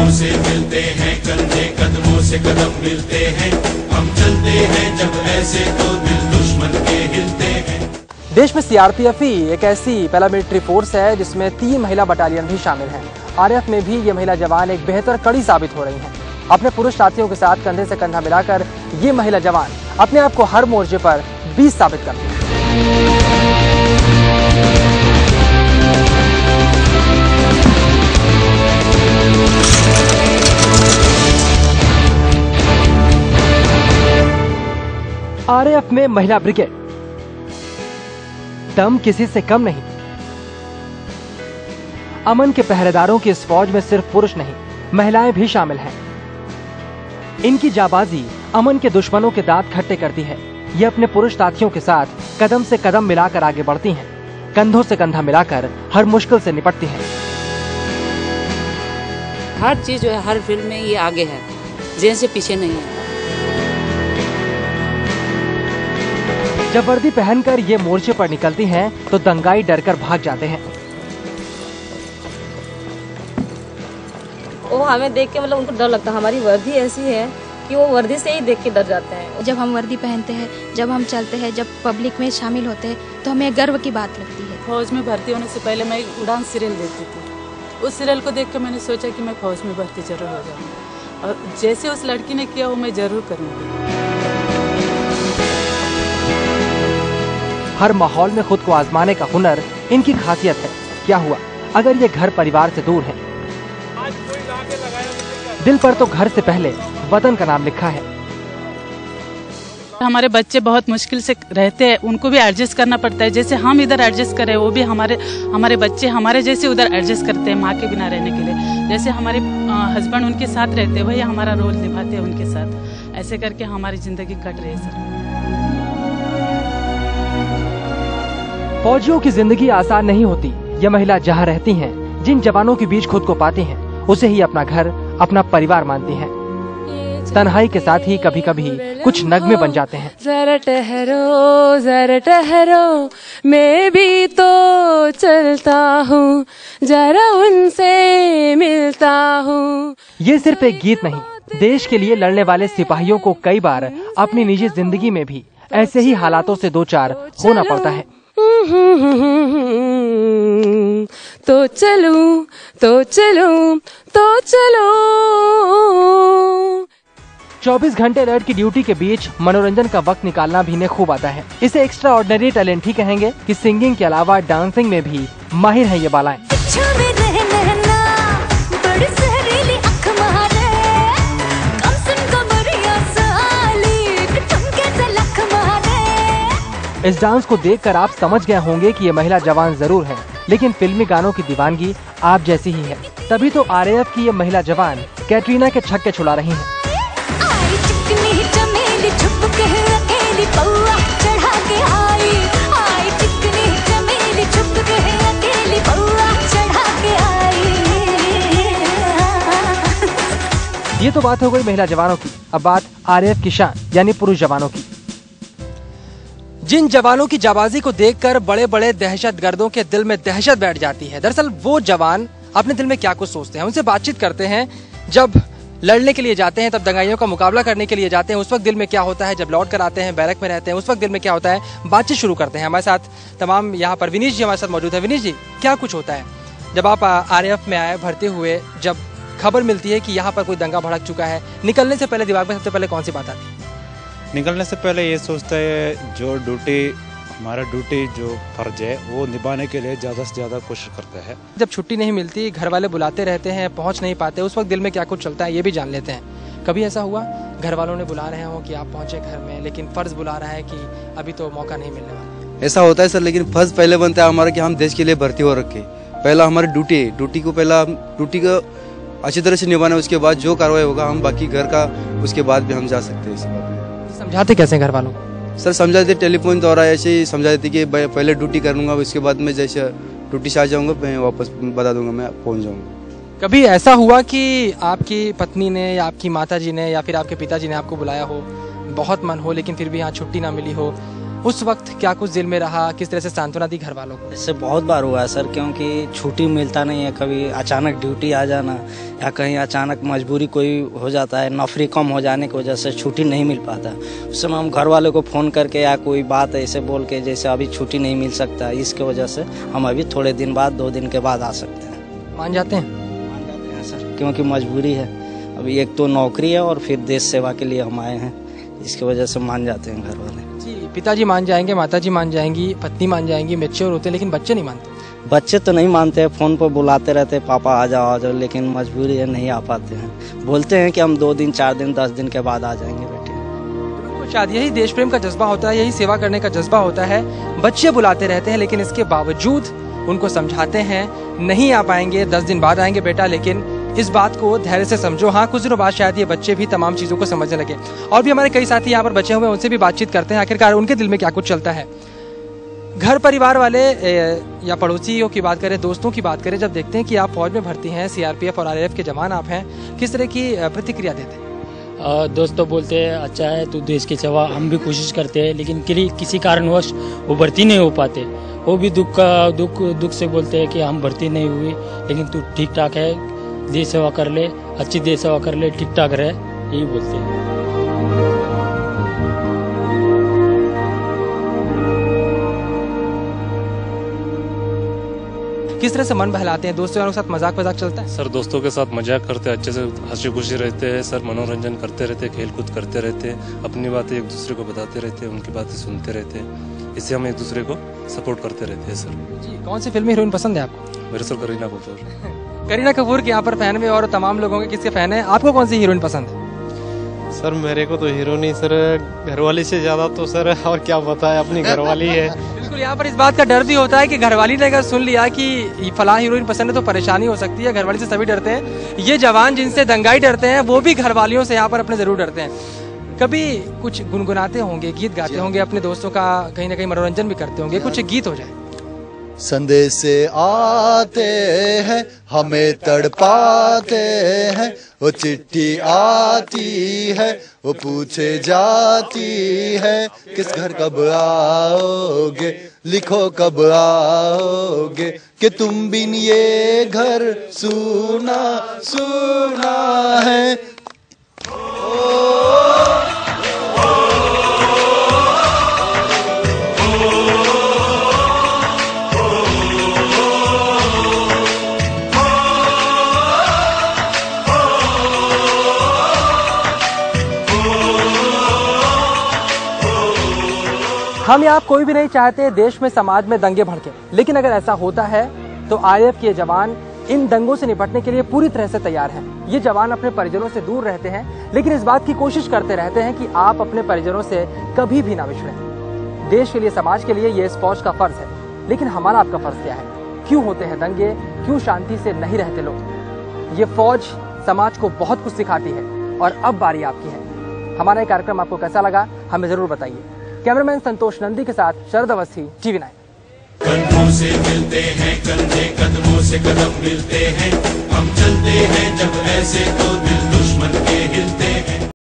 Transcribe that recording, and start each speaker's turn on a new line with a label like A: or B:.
A: कदमों से मिलते हैं, कंधे कदमों से कदम मिलते हैं। हम चलते हैं जब ऐसे तो दिल दुश्मन के हिलते हैं।
B: देश में सीआरपीएफ ही एक ऐसी पैरामिलिट्री फोर्स है जिसमें तीन महिला बटालियन भी शामिल हैं। आरएफ में भी ये महिला जवान एक बेहतर कड़ी साबित हो रही हैं। अपने पुरुष साथियों के साथ कंधे से कंधा मिलाकर ये महिला जवान अपने आप को हर मोर्चे पर 20 साबित करती हैं। आरएएफ में महिला ब्रिगेड। दम किसी से कम नहीं। अमन के पहरेदारों की इस फौज में सिर्फ़ पुरुष नहीं, महिलाएँ भी शामिल हैं। इनकी जाबाजी अमन के दुश्मनों के दांत खट्टे करती है। ये अपने पुरुष साथियों के साथ कदम से कदम मिलाकर आगे बढ़ती हैं। कंधों से कंधा मिलाकर हर मुश्किल से निपटती हैं।
C: हर चीज़ जो है, हर फ़ील्ड में ये आगे है। जेंट्स से पीछे नहीं है।
B: जब वर्दी पहनकर ये मोर्चे पर निकलती हैं तो दंगाई डरकर भाग जाते हैं।
D: वो हमें देख के मतलब उनको डर लगता है। हमारी वर्दी ऐसी है कि वो वर्दी से ही देख के डर जाते हैं।
E: जब हम वर्दी पहनते हैं जब हम चलते हैं जब पब्लिक में शामिल होते हैं तो हमें गर्व की बात लगती है।
C: फौज में भर्ती होने से पहले मैं एक उड़ान सीरियल देखती थी। उस सीरियल को देख के मैंने सोचा कि मैं फौज में भर्ती ज़रूर हो जाऊँगी। और जैसे उस लड़की ने किया वो मैं ज़रूर करूँगी।
B: हर माहौल में खुद को आजमाने का हुनर इनकी खासियत है। क्या हुआ? अगर ये घर परिवार से दूर है। दिल पर तो घर से पहले वतन का नाम लिखा है।
C: हमारे बच्चे बहुत मुश्किल से रहते हैं, उनको भी एडजस्ट करना पड़ता है। जैसे हम इधर एडजस्ट करें, वो भी हमारे हमारे बच्चे हमारे जैसे उधर एडजस्ट करते हैं माँ के बिना रहने के लिए। जैसे हमारे हस्बैंड उनके साथ रहते हैं, वही हमारा रोल निभाते हैं उनके साथ। ऐसे करके हमारी ज़िंदगी कट रही है सर
B: फौजियों की ज़िंदगी आसान नहीं होती। ये महिला जहाँ रहती हैं जिन जवानों के बीच खुद को पाती हैं उसे ही अपना घर अपना परिवार मानती हैं। तन्हाई के साथ ही कभी कभी कुछ नगमे बन जाते हैं।
F: जरा ठहरो जरा ठहरो मैं भी तो चलता हूँ जरा उनसे मिलता हूँ।
B: ये सिर्फ़ एक गीत नहीं देश के लिए लड़ने वाले सिपाहियों को कई बार अपनी निजी ज़िंदगी में भी ऐसे ही हालातों से दो चार होना पड़ता है।
F: तो चलूँ तो चलूँ तो चलो।
B: 24 घंटे रेड की ड्यूटी के बीच मनोरंजन का वक्त निकालना भी इन्हें खूब आता है। इसे एक्स्ट्रा ऑर्डनरी टैलेंट ही कहेंगे कि सिंगिंग के अलावा डांसिंग में भी माहिर है ये बालाएँ। इस डांस को देखकर आप समझ गए होंगे कि ये महिला जवान ज़रूर है लेकिन फिल्मी गानों की दीवानगी आप जैसी ही है। तभी तो आरएएफ की ये महिला जवान कैटरीना के छक्के छुड़ा रही हैं। ये तो बात हो गई महिला जवानों की। अब बात आरएएफ की शान यानी पुरुष जवानों की। जिन जवानों की जाबाजी को देखकर बड़े बड़े दहशत गर्दों के दिल में दहशत बैठ जाती है, दरअसल वो जवान अपने दिल में क्या कुछ सोचते हैं? उनसे बातचीत करते हैं, जब लड़ने के लिए जाते हैं, तब दंगाइयों का मुकाबला करने के लिए जाते हैं, उस वक्त दिल में क्या होता है? जब लौट कर आते हैं, बैरक में रहते हैं, उस वक्त दिल में क्या होता है? बातचीत शुरू करते हैं। हमारे साथ तमाम यहाँ पर विनीश जी हमारे साथ मौजूद है। विनीश जी, क्या कुछ होता है? जब आप आर में आए भरते हुए, जब खबर मिलती है कि यहाँ पर कोई दंगा भड़क चुका है, निकलने से पहले, दिमाग में सबसे पहले कौन सी बात आती है?
G: निकलने से पहले ये सोचता है जो ड्यूटी हमारा ड्यूटी जो फ़र्ज़ है वो निभाने के लिए ज़्यादा से ज़्यादा कोशिश करते हैं।
B: जब छुट्टी नहीं मिलती घर वाले बुलाते रहते हैं पहुँच नहीं पाते उस वक्त दिल में क्या कुछ चलता है ये भी जान लेते हैं। कभी ऐसा हुआ घर वालों ने बुला रहे हो कि आप पहुँचे घर में लेकिन फ़र्ज़ बुला रहा है कि अभी तो मौका नहीं मिलने वाला।
H: ऐसा होता है सर लेकिन फ़र्ज़ पहले बनता है हमारा कि हम देश के लिए भर्ती हो रखे। पहला हमारी ड्यूटी है ड्यूटी को पहला ड्यूटी को अच्छी तरह से निभाना उसके बाद जो कार्रवाई होगा हम बाकी घर का उसके बाद भी हम जा सकते हैं इस बात में।
B: समझाते कैसे घर वालों
H: सर समझा देते टेलीफोन द्वारा ऐसे ही समझा देते कि पहले ड्यूटी कर लूँगा उसके बाद में जैसे ड्यूटी से आ जाऊँगा मैं वापस बता दूँगा मैं पहुँच जाऊँगा।
B: कभी ऐसा हुआ कि आपकी पत्नी ने या आपकी माता जी ने या फिर आपके पिताजी ने आपको बुलाया हो बहुत मन हो लेकिन फिर भी यहाँ छुट्टी ना मिली हो? उस वक्त क्या कुछ दिल में रहा? किस तरह से सांत्वना दी घर वालों को?
I: इससे बहुत बार हुआ है सर क्योंकि छुट्टी मिलता नहीं है कभी अचानक ड्यूटी आ जाना या कहीं अचानक मजबूरी कोई हो जाता है नौकरी कम हो जाने की वजह से छुट्टी नहीं मिल पाता। उस समय हम घर वालों को फ़ोन करके या कोई बात ऐसे बोल के जैसे अभी छुट्टी नहीं मिल सकता इसके वजह से हम अभी थोड़े दिन बाद दो दिन के बाद आ सकते हैं।
B: मान जाते हैं?
I: मान जाते हैं सर क्योंकि मजबूरी है। अभी एक तो नौकरी है और फिर देश सेवा के लिए हम आए हैं इसकी वजह से मान जाते हैं घर वाले
B: जी पिताजी मान जाएँगे माताजी मान जाएँगी पत्नी मान जाएँगी मेच्योर होते लेकिन बच्चे नहीं मानते।
I: बच्चे तो नहीं मानते हैं फ़ोन पर बुलाते रहते हैं पापा आ जाओ आ जाओ लेकिन मजबूरी है नहीं आ पाते हैं। बोलते हैं कि हम दो दिन चार दिन दस दिन के बाद आ जाएँगे बेटे।
B: बिल्कुल शायद यही देश प्रेम का जज्बा होता है यही सेवा करने का जज्बा होता है। बच्चे बुलाते रहते हैं लेकिन इसके बावजूद उनको समझाते हैं नहीं आ पाएँगे दस दिन बाद आएँगे बेटा लेकिन इस बात को धैर्य से समझो। हाँ कुछ दिनों बाद शायद ये बच्चे भी तमाम चीज़ों को समझने लगे। और भी हमारे कई साथी यहाँ पर बचे हुए उनसे भी बातचीत करते हैं। आखिरकार उनके दिल में क्या कुछ चलता है? घर परिवार वाले या पड़ोसियों की बात करें, दोस्तों की बात करें, जब देखते हैं कि आप फौज में भर्ती हैं सीआरपीएफ और आरएएफ के जवान आप हैं, किस तरह की प्रतिक्रिया देते हैं?
J: दोस्तों बोलते हैं अच्छा है, तू देश की सेवा हम भी कोशिश करते हैं, लेकिन किसी कारणवश वो भर्ती नहीं हो पाते। वो भी दुख का, दुख दुख से बोलते हैं कि हम भर्ती नहीं हुई लेकिन तू ठीक ठाक है देश सेवा कर ले अच्छी देश सेवा कर ले ठीक ठाक रहे यही बोलते हैं।
B: किस तरह से मन बहलाते हैं? दोस्तों के साथ मज़ाक मज़ाक चलता है?
K: सर दोस्तों के साथ मज़ाक करते हैं अच्छे से हँसी खुशी रहते हैं सर मनोरंजन करते रहते हैं खेल कूद करते रहते हैं अपनी बातें एक दूसरे को बताते रहते हैं उनकी बातें सुनते रहते हैं इससे हम एक दूसरे को सपोर्ट करते रहते हैं सर।
B: जी कौन सी फिल्मी हीरोइन पसंद है आपको?
K: मेरे सर करीना कपूर।
B: करीना कपूर के यहाँ पर फ़ैन में और तमाम लोगों के किसके फ़ैन है? आपको कौन सी हीरोइन पसंद? है
L: सर मेरे को तो हीरो नहीं सर घरवाली से ज़्यादा तो सर और क्या बताए अपनी घरवाली है।
B: बिल्कुल यहाँ पर इस बात का डर भी होता है कि घरवाली ने अगर सुन लिया कि ये फलां हीरोइन पसंद है तो परेशानी हो सकती है घरवाली से सभी डरते हैं। ये जवान जिनसे दंगाई डरते हैं वो भी घरवालियों से यहाँ पर अपने ज़रूर डरते हैं। कभी कुछ गुनगुनाते होंगे गीत गाते होंगे अपने दोस्तों का कहीं ना कहीं मनोरंजन भी करते होंगे कुछ गीत हो जाए।
M: संदेश आते हैं, हमें तड़पाते हैं, वो चिट्ठी आती है, वो पूछे जाती है, किस घर कब आओगे, लिखो कब आओगे, कि तुम बिन ये घर, सुना सुना है
B: हम आप कोई भी नहीं चाहते देश में, समाज में दंगे भड़के। लेकिन अगर ऐसा होता है तो आईएफ के जवान इन दंगों से निपटने के लिए पूरी तरह से तैयार हैं। ये जवान अपने परिजनों से दूर रहते हैं, लेकिन इस बात की कोशिश करते रहते हैं कि आप अपने परिजनों से कभी भी ना बिछड़े। देश के लिए, समाज के लिए ये इस फौज का फ़र्ज़ है। लेकिन हमारा आपका फ़र्ज़ क्या है? क्यों होते हैं दंगे? क्यों शांति से नहीं रहते लोग? ये फौज समाज को बहुत कुछ सिखाती है, और अब बारी आपकी है। हमारा ये कार्यक्रम आपको कैसा लगा, हमें ज़रूर बताइए। कैमरामैन संतोष नंदी के साथ शरद अवस्थी, टीवी नाइन।
A: कदमों से मिलते हैं, कंधे कदमों से कदम मिलते हैं। हम चलते हैं जब ऐसे तो दिल दुश्मन के हिलते हैं।